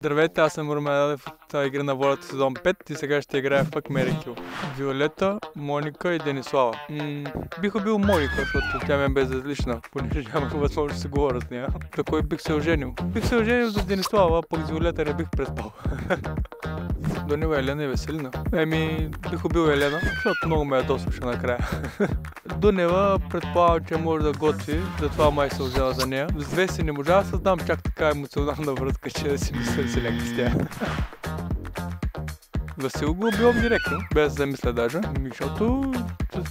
Здравейте, аз съм Румен Радев от Игра на волята сезон 5 и сега ще играя в Mary Kill. Виолета, Моника и Денислава. М- бих убил Моника, защото тя ми е безразлична, понеже нямах възможност да се говоря с нея. За кой бих се оженил? Бих се оженил за Денислава, пък с Виолета не бих преспал. До него Елена и Веселина. Еми, бих убил Елена, защото много ме ядосваше накрая. Дунева предполагам, че може да готви, затова май се ожена за нея. С Веси не можа да създам чак така емоционална връзка, че да си мисля си леки с тях. Васил го убивам директно, без да мисля даже, защото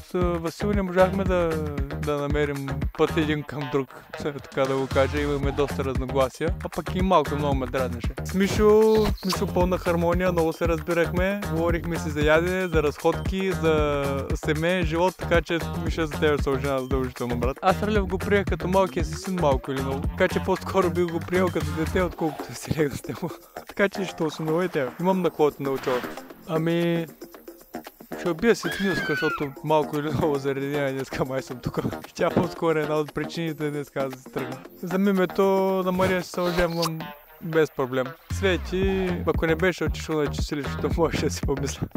с Васил не можахме да, да намерим път един към друг, така да го кажа, имаме доста разногласия, а пък и малко много ме дразнеше. С Мишо, Мишо пълна хармония, много се разбирахме, говорихме си за ядене, за разходки, за семейен живот, така че Миша за тебе се ожена задължително, брат. Аз Рълев го приех като малкия си син малко или много, така че по-скоро бих го приел като дете, отколкото си легна с него. така че ще тебе. Имам на какво да. Ами, ще убия си Милска, защото малко или много заради нея днеска май съм тук. Тя по-скоро е една от причините днеска да се тръгна. За мимето на Мария ще се ожемвам без проблем. Свети, ако не беше отишъл на чистилището, може да си помисля.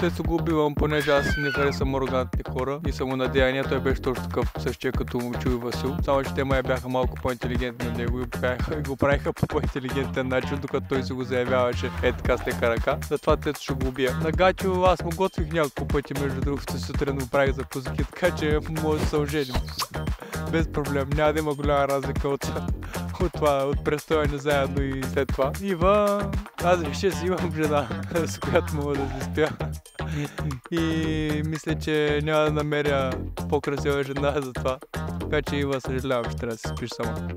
Често го убивам, понеже аз не харесвам арогантни хора и съм надеяния. Той беше точно такъв същия като Момчил и Васил. Само, че те май бяха малко по-интелигентни от него и го правиха, го по по-интелигентен начин, докато той си го заявяваше е така с лека ръка. Затова те ще го убия. На Гачо аз му готвих няколко пъти, между другото сутрин му правих за позики, така че може да се оженим. Без проблем. Няма да има голяма разлика от, от това, от престояне заедно и след това. Ива, аз реших си имам жена, с която мога да се спя. И мисля, че няма да намеря по-красива жена за това. Така че Ива, съжалявам, ще трябва да си спиш сама.